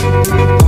Thank